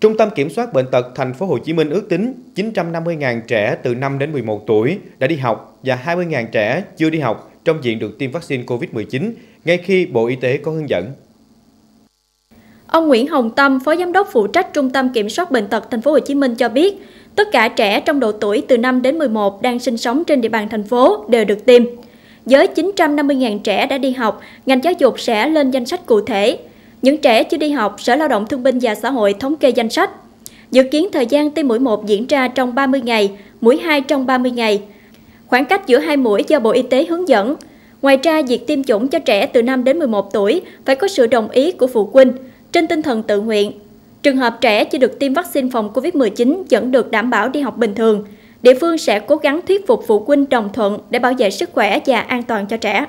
Trung tâm Kiểm soát Bệnh tật Thành phố Hồ Chí Minh ước tính 950.000 trẻ từ 5 đến 11 tuổi đã đi học và 20.000 trẻ chưa đi học trong diện được tiêm vaccine COVID-19 ngay khi Bộ Y tế có hướng dẫn. Ông Nguyễn Hồng Tâm, Phó Giám đốc phụ trách Trung tâm Kiểm soát Bệnh tật Thành phố Hồ Chí Minh cho biết, tất cả trẻ trong độ tuổi từ 5 đến 11 đang sinh sống trên địa bàn thành phố đều được tiêm. Với 950.000 trẻ đã đi học, ngành giáo dục sẽ lên danh sách cụ thể. Những trẻ chưa đi học, Sở Lao động Thương binh và Xã hội thống kê danh sách. Dự kiến thời gian tiêm mũi 1 diễn ra trong 30 ngày, mũi 2 trong 30 ngày. Khoảng cách giữa hai mũi do Bộ Y tế hướng dẫn. Ngoài ra, việc tiêm chủng cho trẻ từ 5 đến 11 tuổi phải có sự đồng ý của phụ huynh, trên tinh thần tự nguyện. Trường hợp trẻ chưa được tiêm vaccine phòng COVID-19 vẫn được đảm bảo đi học bình thường. Địa phương sẽ cố gắng thuyết phục phụ huynh đồng thuận để bảo vệ sức khỏe và an toàn cho trẻ.